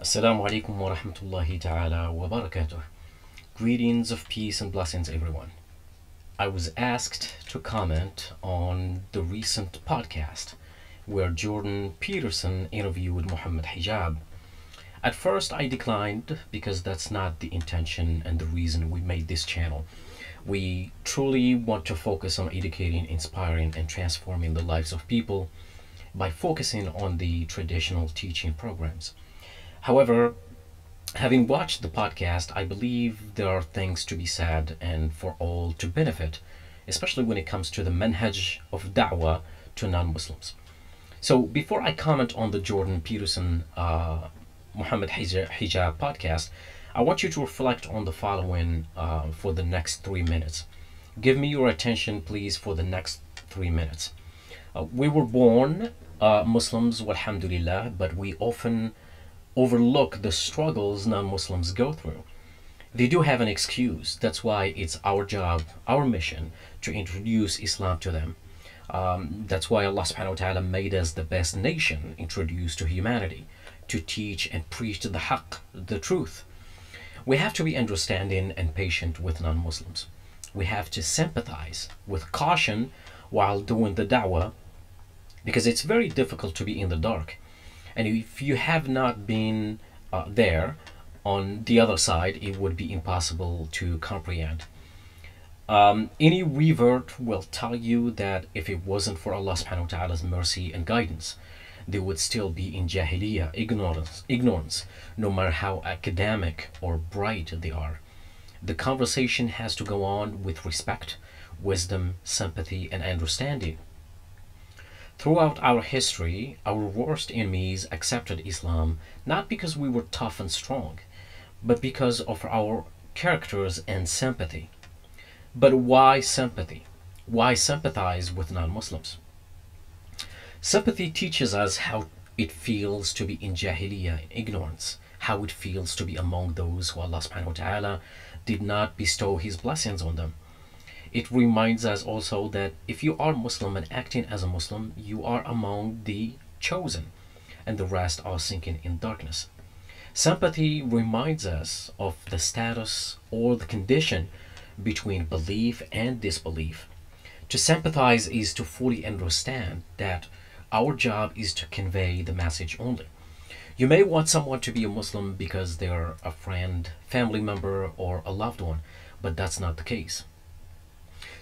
Assalamu alaikum wa rahmatullahi ta'ala wa barakatuh. Greetings of peace and blessings, everyone. I was asked to comment on the recent podcast where Jordan Peterson interviewed Mohammed Hijab. At first, I declined because that's not the intention and the reason we made this channel. We truly want to focus on educating, inspiring, and transforming the lives of people by focusing on the traditional teaching programs. However, having watched the podcast, I believe there are things to be said and for all to benefit, especially when it comes to the manhaj of da'wah to non Muslims. So, before I comment on the Jordan Peterson uh, Mohammed Hijab podcast, I want you to reflect on the following uh, for the next three minutes. Give me your attention, please, for the next three minutes. Uh, we were born uh, Muslims, alhamdulillah, but we often overlook the struggles non Muslims go through. They do have an excuse. That's why it's our job, our mission, to introduce Islam to them. Um, that's why Allah subhanahu wa ta'ala made us the best nation introduced to humanity to teach and preach the haqq, the truth. We have to be understanding and patient with non Muslims. We have to sympathize with caution while doing the da'wah because it's very difficult to be in the dark. And if you have not been uh, there on the other side, it would be impossible to comprehend. Um, any revert will tell you that if it wasn't for Allah subhanahu wa ta'ala's mercy and guidance, they would still be in jahiliyyah, ignorance, ignorance, no matter how academic or bright they are. The conversation has to go on with respect, wisdom, sympathy, and understanding. Throughout our history, our worst enemies accepted Islam not because we were tough and strong, but because of our characters and sympathy. But why sympathy? Why sympathize with non Muslims? Sympathy teaches us how it feels to be in Jahiliyyah, in ignorance, how it feels to be among those who Allah subhanahu wa ta'ala did not bestow His blessings on them. It reminds us also that if you are Muslim and acting as a Muslim, you are among the chosen, and the rest are sinking in darkness. Sympathy reminds us of the status or the condition between belief and disbelief. To sympathize is to fully understand that our job is to convey the message only. You may want someone to be a Muslim because they're a friend, family member, or a loved one, but that's not the case.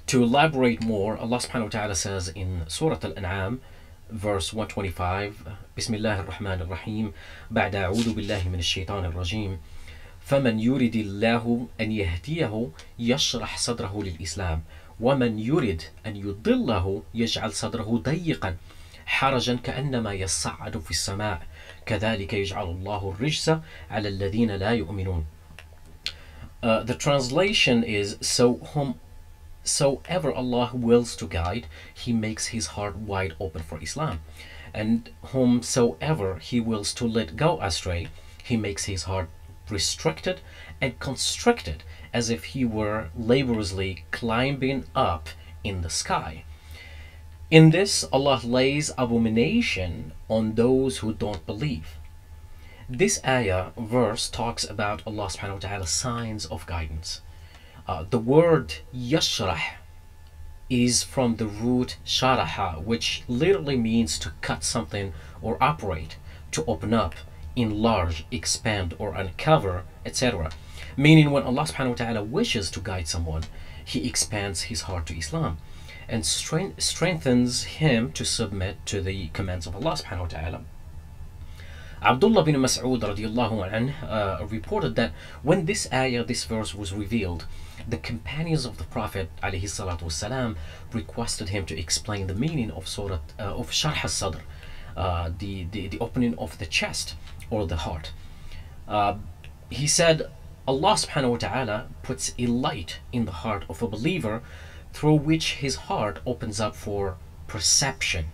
To elaborate more, Allah subhanahu wa ta'ala says in Surah Al-An'am, verse 125, بسم الله الرحمن الرحيم بعد أعوذ بالله من الشيطان الرجيم فمن يرد الله أن يهديه يشرح صدره للإسلام ومن يرد أن يضله يجعل صدره ضيقا حرجا كأنما يصعد في السماء كذلك يجعل الله الرجس على الذين لا يؤمنون uh, The translation is so whom so ever Allah wills to guide, He makes His heart wide open for Islam. And whomsoever He wills to let go astray, He makes His heart restricted and constricted as if He were laboriously climbing up in the sky. In this, Allah lays abomination on those who don't believe. This ayah verse talks about Allah subhanahu wa ta'ala signs of guidance. Uh, the word yashrah is from the root sharaha, which literally means to cut something or operate, to open up, enlarge, expand, or uncover, etc. Meaning, when Allah subhanahu wa ta'ala wishes to guide someone, He expands his heart to Islam and strength, strengthens him to submit to the commands of Allah subhanahu wa ta'ala. Abdullah bin Mas'ud radiallahu anh, uh, reported that when this ayah, this verse was revealed, the companions of the Prophet والسلام, requested him to explain the meaning of Surah uh, of Sharh al-Sadr, uh, the, the, the opening of the chest or the heart. Uh, he said, Allah subhanahu wa ta'ala puts a light in the heart of a believer through which his heart opens up for perception,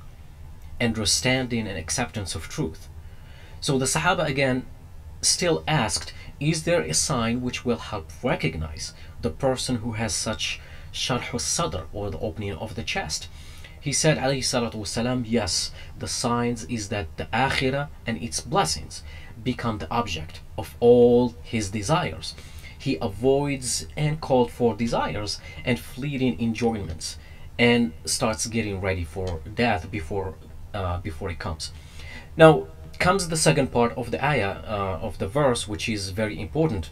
understanding, and acceptance of truth. So the Sahaba again still asked, Is there a sign which will help recognize the person who has such sharh sadr or the opening of the chest? He said, alayhi yes, the signs is that the akhirah and its blessings become the object of all his desires. He avoids uncalled for desires and fleeting enjoyments and starts getting ready for death before uh, before it comes. Now comes the second part of the ayah uh, of the verse, which is very important.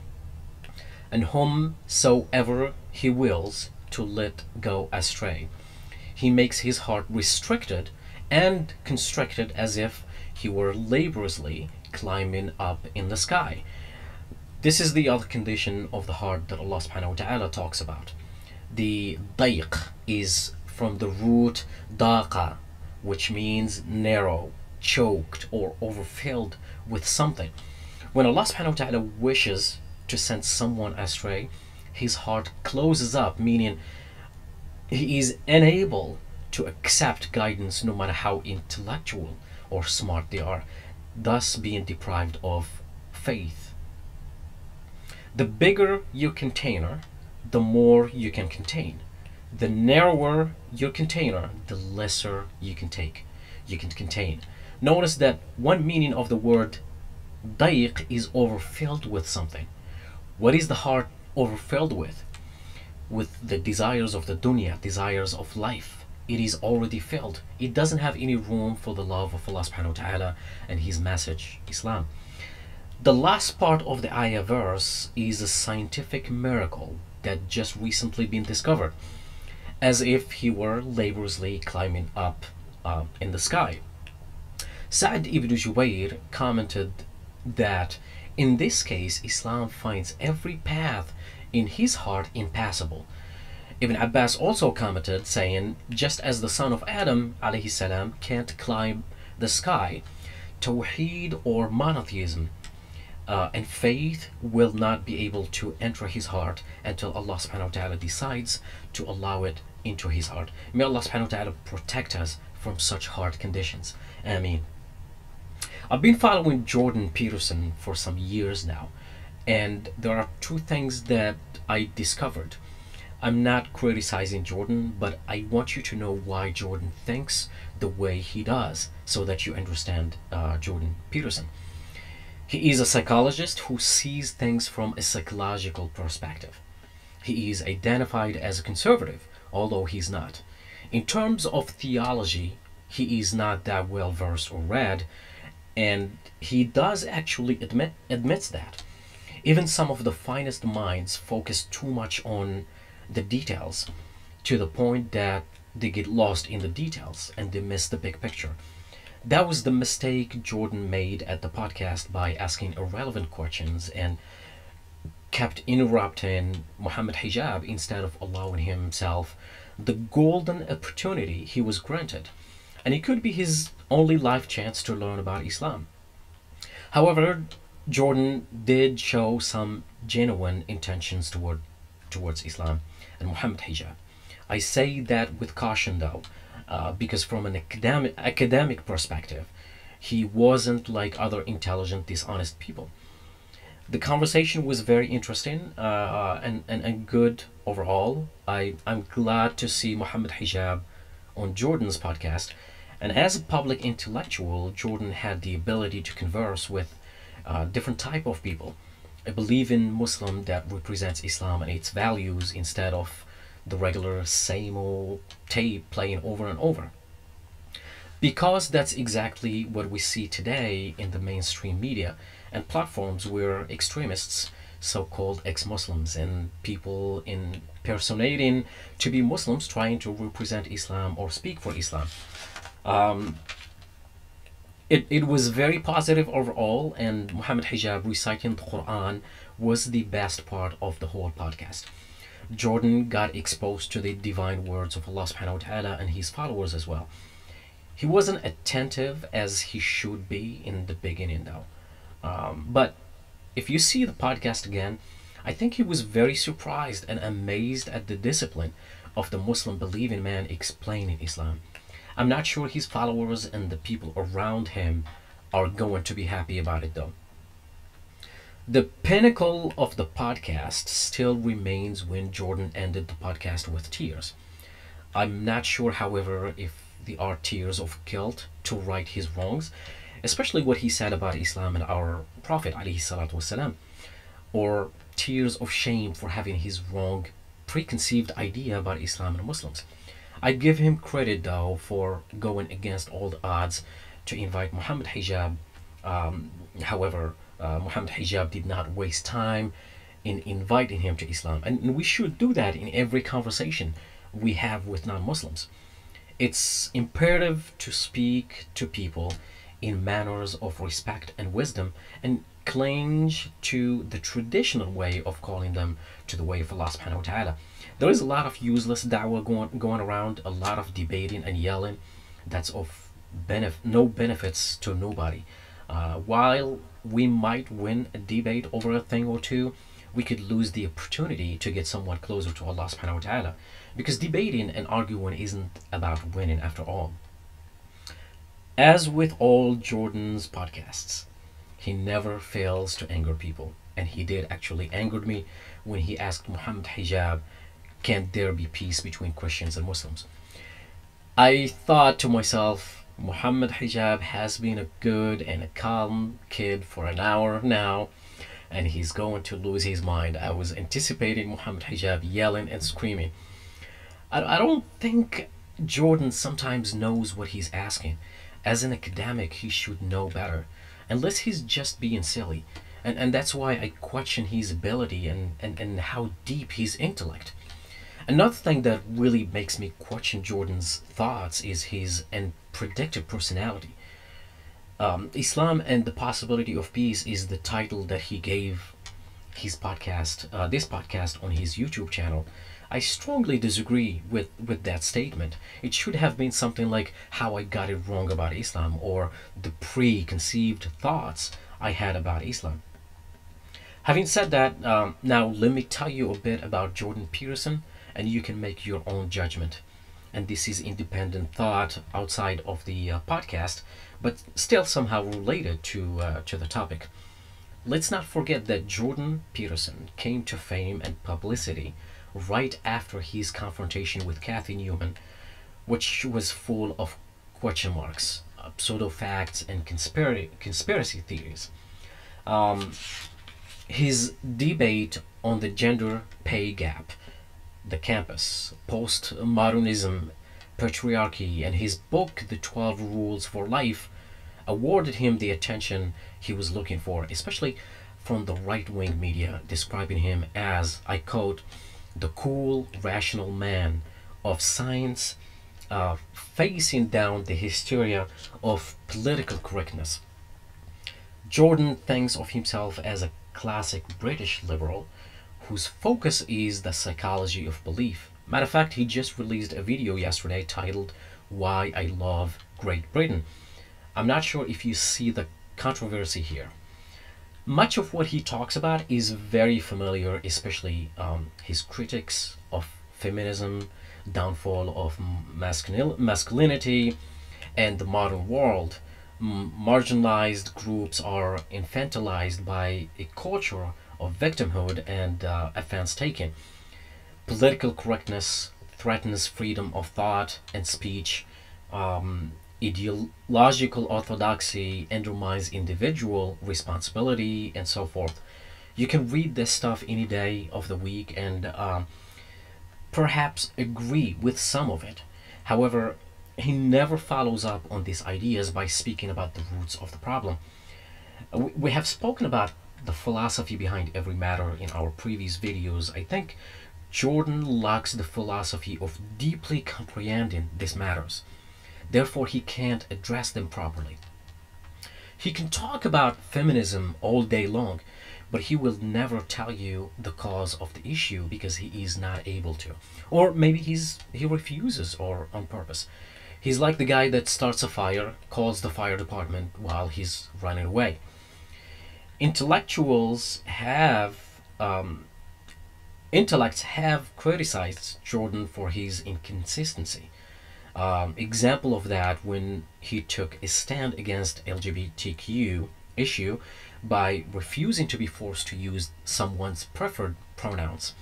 And whomsoever he wills to let go astray, he makes his heart restricted and constricted as if he were laboriously climbing up in the sky. This is the other condition of the heart that Allah subhanahu wa ta'ala talks about. The dayq is from the root daqa, which means narrow, choked, or overfilled with something. When Allah subhanahu wa ta'ala wishes to send someone astray, his heart closes up, meaning he is unable to accept guidance no matter how intellectual or smart they are, thus being deprived of faith. The bigger your container, the more you can contain. The narrower your container, the lesser you can take, you can contain. Notice that one meaning of the word dayq is overfilled with something. What is the heart overfilled with? With the desires of the dunya, desires of life. It is already filled. It doesn't have any room for the love of Allah subhanahu wa ta'ala and His message, Islam. The last part of the ayah verse is a scientific miracle that just recently been discovered, as if he were laboriously climbing up uh, in the sky. Sa'd ibn Jubayr commented that in this case, Islam finds every path in his heart impassable. Ibn Abbas also commented, saying, just as the son of Adam salam, can't climb the sky, Tawheed or monotheism uh, and faith will not be able to enter his heart until Allah subhanahu wa ta'ala decides to allow it into his heart. May Allah subhanahu wa ta'ala protect us from such hard conditions. Ameen. I've been following Jordan Peterson for some years now, and there are two things that I discovered. I'm not criticizing Jordan, but I want you to know why Jordan thinks the way he does so that you understand uh, Jordan Peterson. He is a psychologist who sees things from a psychological perspective. He is identified as a conservative, although he's not. In terms of theology, he is not that well versed or read, and he does actually admit admits that. Even some of the finest minds focus too much on the details to the point that they get lost in the details and they miss the big picture. That was the mistake Jordan made at the podcast by asking irrelevant questions and kept interrupting Mohammed Hijab instead of allowing himself the golden opportunity he was granted. And it could be his only life chance to learn about Islam. However, Jordan did show some genuine intentions toward towards Islam and Mohammed Hijab. I say that with caution though, uh, because from an academic academic perspective, he wasn't like other intelligent, dishonest people. The conversation was very interesting uh, and, and, and good overall. I, I'm glad to see Mohammed Hijab on Jordan's podcast. And as a public intellectual, Jordan had the ability to converse with uh, different type of people. I believe in Muslim that represents Islam and its values instead of the regular same old tape playing over and over. Because that's exactly what we see today in the mainstream media and platforms where extremists, so called ex Muslims, and people impersonating to be Muslims trying to represent Islam or speak for Islam. Um, it, it was very positive overall, and Mohammed Hijab reciting the Quran was the best part of the whole podcast. Jordan got exposed to the divine words of Allah subhanahu wa ta'ala and his followers as well. He wasn't attentive as he should be in the beginning though. Um, but if you see the podcast again, I think he was very surprised and amazed at the discipline of the Muslim believing man explaining Islam. I'm not sure his followers and the people around him are going to be happy about it though. The pinnacle of the podcast still remains when Jordan ended the podcast with tears. I'm not sure, however, if they are tears of guilt to right his wrongs, especially what he said about Islam and our Prophet والسلام, or tears of shame for having his wrong preconceived idea about Islam and Muslims. I give him credit though for going against all the odds to invite Mohammed Hijab. Um, however, uh, Mohammed Hijab did not waste time in inviting him to Islam. And we should do that in every conversation we have with non Muslims. It's imperative to speak to people in manners of respect and wisdom and cling to the traditional way of calling them to the way of Allah subhanahu wa ta'ala. There is a lot of useless da'wah going, going around, a lot of debating and yelling that's of benef- no benefits to nobody. Uh, while we might win a debate over a thing or two, we could lose the opportunity to get somewhat closer to Allah subhanahu wa ta'ala. Because debating and arguing isn't about winning after all. As with all Jordan's podcasts, he never fails to anger people. And he did actually anger me when he asked Mohammed Hijab, Can't there be peace between Christians and Muslims? I thought to myself, Mohammed Hijab has been a good and a calm kid for an hour now, and he's going to lose his mind. I was anticipating Mohammed Hijab yelling and screaming. I, I don't think Jordan sometimes knows what he's asking. As an academic, he should know better, unless he's just being silly. And, and that's why I question his ability and, and, and how deep his intellect. Another thing that really makes me question Jordan's thoughts is his and unpredictable personality. Um, Islam and the Possibility of Peace is the title that he gave his podcast, uh, this podcast on his YouTube channel. I strongly disagree with, with that statement. It should have been something like how I got it wrong about Islam or the preconceived thoughts I had about Islam. Having said that, um, now let me tell you a bit about Jordan Peterson and you can make your own judgment. And this is independent thought outside of the uh, podcast, but still somehow related to, uh, to the topic. Let's not forget that Jordan Peterson came to fame and publicity right after his confrontation with Cathy Newman, which was full of question marks, uh, pseudo facts, and conspiracy, conspiracy theories. Um, his debate on the gender pay gap, the campus, postmodernism, patriarchy, and his book, The 12 Rules for Life, awarded him the attention he was looking for, especially from the right wing media, describing him as, I quote, the cool, rational man of science uh, facing down the hysteria of political correctness. Jordan thinks of himself as a classic British liberal whose focus is the psychology of belief. Matter of fact, he just released a video yesterday titled Why I Love Great Britain. I'm not sure if you see the controversy here much of what he talks about is very familiar, especially um, his critics of feminism, downfall of masculin- masculinity, and the modern world. M- marginalized groups are infantilized by a culture of victimhood and uh, offense taking. Political correctness threatens freedom of thought and speech. Um, ideological orthodoxy undermines individual responsibility and so forth. You can read this stuff any day of the week and um, perhaps agree with some of it. However, he never follows up on these ideas by speaking about the roots of the problem. We have spoken about the philosophy behind every matter in our previous videos. I think Jordan lacks the philosophy of deeply comprehending these matters. Therefore, he can't address them properly. He can talk about feminism all day long, but he will never tell you the cause of the issue because he is not able to. Or maybe he's he refuses or on purpose. He's like the guy that starts a fire, calls the fire department while he's running away. Intellectuals have um, intellects have criticized Jordan for his inconsistency. Um, example of that when he took a stand against LGBTQ issue by refusing to be forced to use someone's preferred pronouns.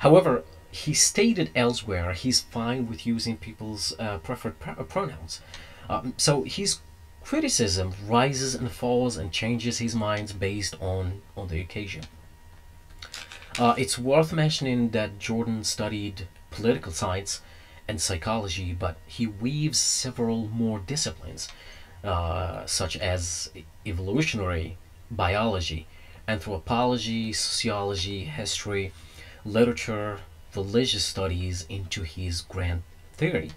However, he stated elsewhere he's fine with using people's uh, preferred pr- pronouns. Um, so he's criticism rises and falls and changes his mind based on, on the occasion. Uh, it's worth mentioning that Jordan studied political science and psychology, but he weaves several more disciplines, uh, such as evolutionary biology, anthropology, sociology, history, literature, religious studies into his grand theory.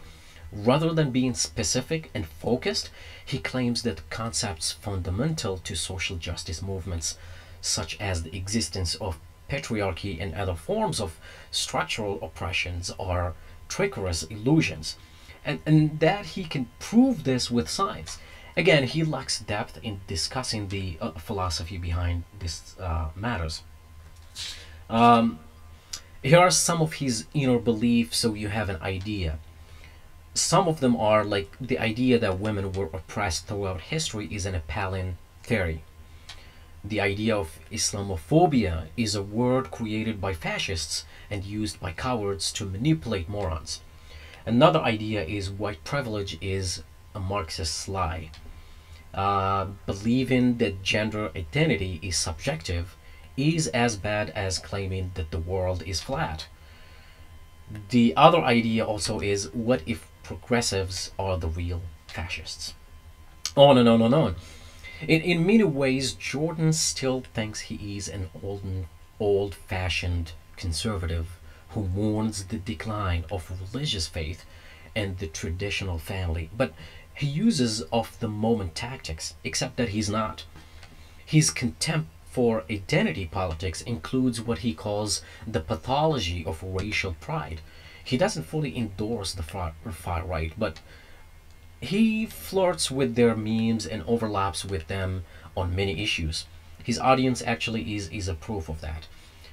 Rather than being specific and focused, he claims that concepts fundamental to social justice movements, such as the existence of patriarchy and other forms of structural oppressions, are treacherous illusions, and, and that he can prove this with science. Again, he lacks depth in discussing the uh, philosophy behind these uh, matters. Um, here are some of his inner beliefs so you have an idea. Some of them are like the idea that women were oppressed throughout history is an appalling theory. The idea of Islamophobia is a word created by fascists and used by cowards to manipulate morons. Another idea is white privilege is a Marxist lie. Uh, believing that gender identity is subjective is as bad as claiming that the world is flat. The other idea also is what if progressives are the real fascists? On and on and on. In, in many ways, Jordan still thinks he is an old, old-fashioned conservative who mourns the decline of religious faith and the traditional family, but he uses of the moment tactics, except that he's not. His contempt for identity politics includes what he calls the pathology of racial pride. He doesn't fully endorse the far, far right, but he flirts with their memes and overlaps with them on many issues. His audience actually is, is a proof of that.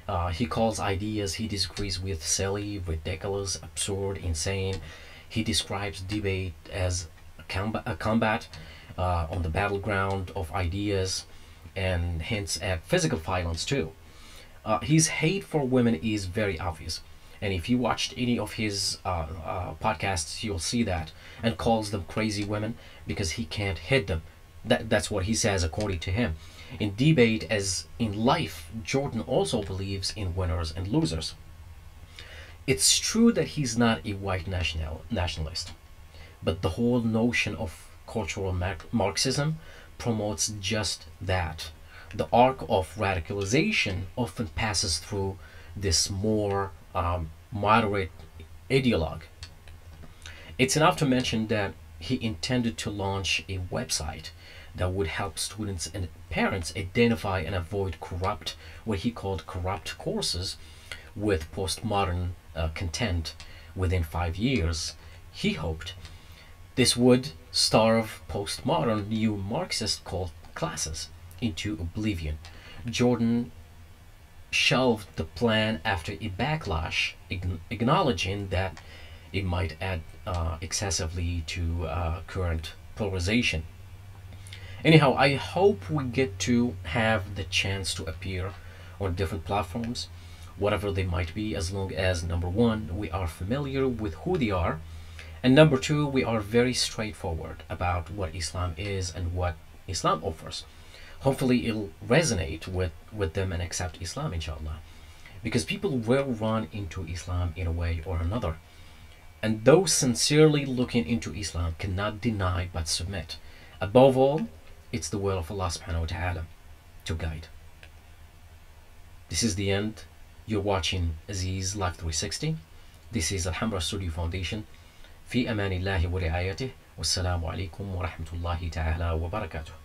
Uh, he calls ideas he disagrees with silly, ridiculous, absurd, insane. He describes debate as a combat, a combat uh, on the battleground of ideas and hints at physical violence too. Uh, his hate for women is very obvious. And if you watched any of his uh, uh, podcasts, you'll see that, and calls them crazy women because he can't hit them. That, that's what he says, according to him. In debate, as in life, Jordan also believes in winners and losers. It's true that he's not a white national nationalist, but the whole notion of cultural Marxism promotes just that. The arc of radicalization often passes through this more um, moderate ideologue. It's enough to mention that he intended to launch a website that would help students and parents identify and avoid corrupt, what he called corrupt courses, with postmodern uh, content within five years. He hoped this would starve postmodern new Marxist cult classes into oblivion. Jordan shelved the plan after a backlash, acknowledging that it might add uh, excessively to uh, current polarization. Anyhow, I hope we get to have the chance to appear on different platforms, whatever they might be, as long as number one, we are familiar with who they are, and number two, we are very straightforward about what Islam is and what Islam offers hopefully it'll resonate with, with them and accept Islam, inshallah. Because people will run into Islam in a way or another. And those sincerely looking into Islam cannot deny but submit. Above all, it's the will of Allah subhanahu wa ta'ala to guide. This is the end. You're watching Aziz Live 360. This is Alhambra Studio Foundation. في أمان الله ورعايته والسلام عليكم ورحمة الله تعالى وبركاته